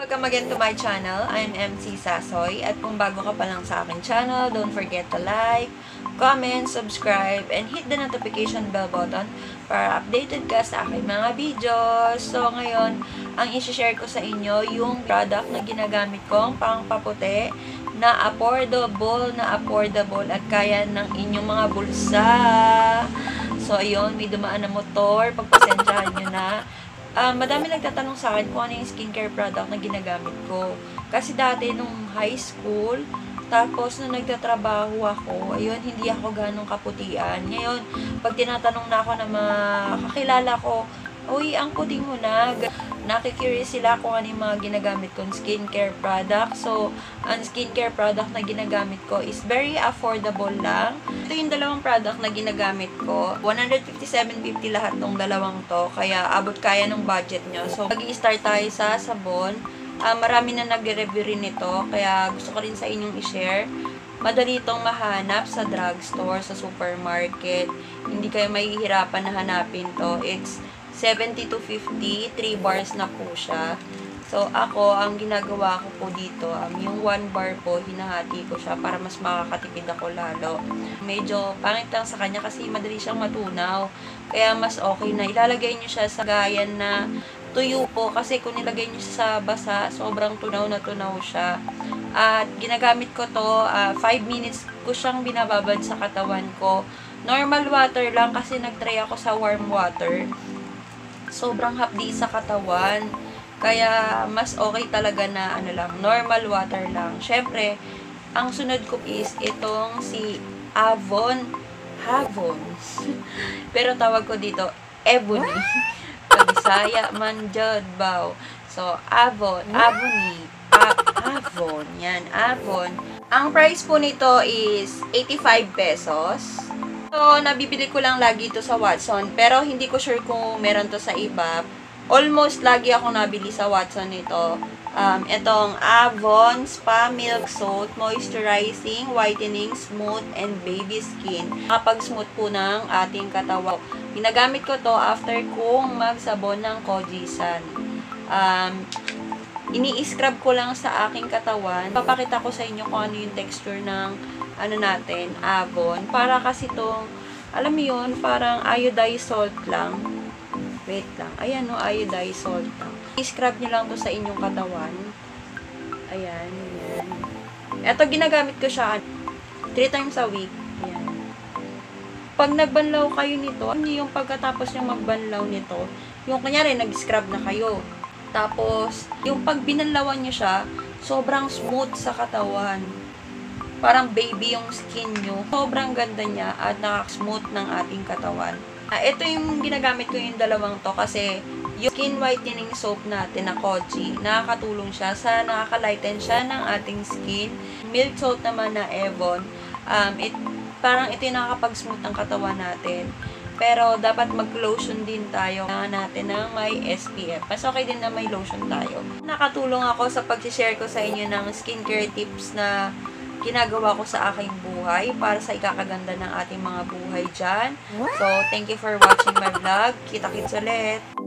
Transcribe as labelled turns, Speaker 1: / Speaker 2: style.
Speaker 1: Welcome again to my channel. I'm MC Sasoy. At kung bago ka pa lang sa aking channel, don't forget to like, comment, subscribe, and hit the notification bell button para updated ka sa aking mga videos. So, ngayon, ang isi-share ko sa inyo yung product na ginagamit kong pangpaputi na affordable, na affordable at kaya ng inyong mga bulsa. So, ayun, may dumaan na motor. Pagpasensyahan nyo na. Ah, madami nagtatanong sa akin kung ano yung skincare product na ginagamit ko. Kasi dati nung high school, tapos nung nagtatrabaho ako, ayun, hindi ako ganong kaputian. Ngayon, pag tinatanong na ako na makakilala ko, uy, ang puti mo na. Nakikurious sila kung ano yung mga ginagamit kong skincare product. So, ang skincare product na ginagamit ko is very affordable lang. Ito yung dalawang product na ginagamit ko. 157.50 lahat ng dalawang to. Kaya abot kaya ng budget nyo. So, mag start tayo sa sabon. Ah, marami na nag-review rin ito. Kaya gusto ko rin sa inyong i-share. Madali itong mahanap sa drugstore, sa supermarket. Hindi kayo mahihirapan na hanapin to. It's 70 to 50, 3 bars na po siya. So, ako, ang ginagawa ko po dito, um, yung 1 bar po, hinahati ko siya para mas makakatipid ako lalo. Medyo pangit lang sa kanya kasi madali siyang matunaw. Kaya mas okay na ilalagay nyo siya sa gayan na tuyo po kasi kung nilagay nyo siya sa basa, sobrang tunaw na tunaw siya. At ginagamit ko to, 5 minutes ko siyang binababad sa katawan ko. Normal water lang kasi nagtry ako sa warm water sobrang hapdi sa katawan. Kaya, mas okay talaga na, ano lang, normal water lang. Siyempre, ang sunod ko is itong si Avon. Havon. Pero tawag ko dito, Ebony. Pag-isaya man jud baw. So, Avon. Avony. Avon. Yan, Avon. Ang price po nito is 85 pesos. So, nabibili ko lang lagi ito sa Watson. Pero, hindi ko sure kung meron to sa iba. Almost lagi ako nabili sa Watson nito. Um, itong Avon Spa Milk Soap Moisturizing, Whitening, Smooth, and Baby Skin. Kapag smooth po ng ating katawan. Ginagamit ko to after kong magsabon ng Kojisan. Um, ini-scrub ko lang sa aking katawan. Papakita ko sa inyo kung ano yung texture ng ano natin, Avon. Para kasi itong, alam mo yun, parang iodized salt lang. Wait lang. Ayan no, iodized salt lang. I-scrub nyo lang to sa inyong katawan. Ayan, ayan. Ito, ginagamit ko siya 3 times a week. Ayan. Pag nagbanlaw kayo nito, hindi yung pagkatapos yung magbanlaw nito, yung kanyari, nag-scrub na kayo. Tapos, yung pag binanlawan nyo siya, sobrang smooth sa katawan parang baby yung skin nyo. Sobrang ganda niya at nakaka-smooth ng ating katawan. Uh, ito yung ginagamit ko yung dalawang to kasi yung skin whitening soap natin na Koji, nakakatulong siya sa nakaka-lighten siya ng ating skin. Milk soap naman na Evon, um, it, parang ito yung nakakapag-smooth ng katawan natin. Pero, dapat mag-lotion din tayo. Kailangan natin ng may SPF. Mas okay din na may lotion tayo. Nakatulong ako sa pag-share ko sa inyo ng skincare tips na ginagawa ko sa aking buhay para sa ikakaganda ng ating mga buhay dyan. So, thank you for watching my vlog. Kita-kits ulit!